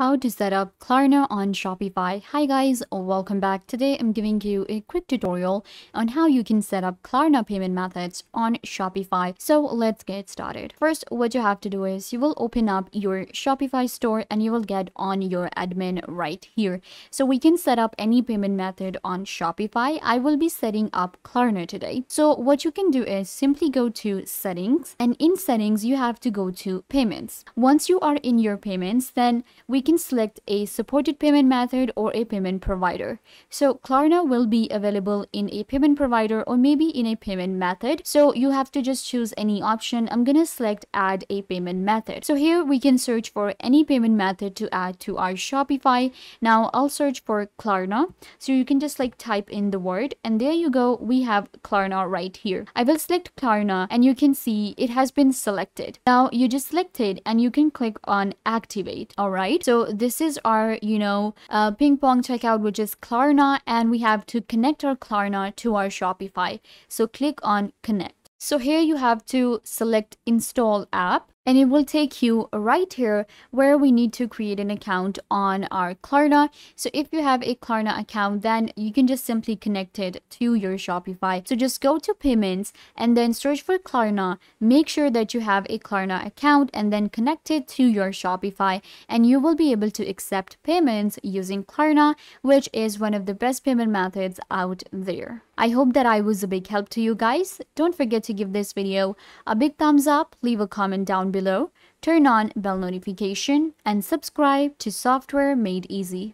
How to set up Klarna on Shopify. Hi guys, welcome back. Today I'm giving you a quick tutorial on how you can set up Klarna payment methods on Shopify. So let's get started. First, what you have to do is you will open up your Shopify store and you will get on your admin right here. So we can set up any payment method on Shopify. I will be setting up Klarna today. So what you can do is simply go to settings and in settings you have to go to payments. Once you are in your payments, then we can select a supported payment method or a payment provider. So Klarna will be available in a payment provider or maybe in a payment method. So you have to just choose any option. I'm going to select add a payment method. So here we can search for any payment method to add to our Shopify. Now I'll search for Klarna. So you can just like type in the word and there you go. We have Klarna right here. I will select Klarna and you can see it has been selected. Now you just select it and you can click on activate. All right. So so this is our, you know, uh, ping pong checkout, which is Klarna, and we have to connect our Klarna to our Shopify. So click on connect. So here you have to select install app and it will take you right here where we need to create an account on our Klarna. So if you have a Klarna account, then you can just simply connect it to your Shopify. So just go to payments and then search for Klarna. Make sure that you have a Klarna account and then connect it to your Shopify and you will be able to accept payments using Klarna, which is one of the best payment methods out there. I hope that I was a big help to you guys. Don't forget to give this video a big thumbs up, leave a comment down below, turn on bell notification, and subscribe to Software Made Easy.